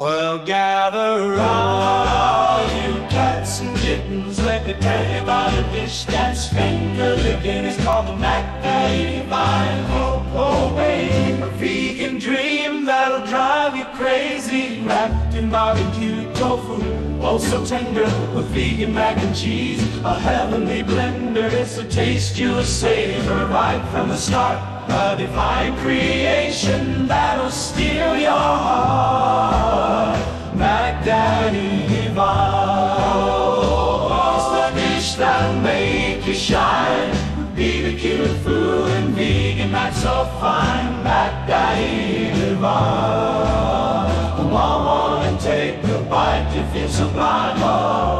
Well, gather round, you cats and kittens. Let me tell you about a dish that's finger licking. It's called the Mac Divine. Oh, oh, babe, a vegan dream that'll drive you crazy. Wrapped in barbecue tofu, oh so tender. With vegan mac and cheese, a heavenly blender. It's a taste you'll savor right from the start. A divine creation that'll It's the dish that'll make you shine. BBQ food and vegan mac so fine. Mac Daddy Divine. Come on and take a bite. You feel sublime. Oh,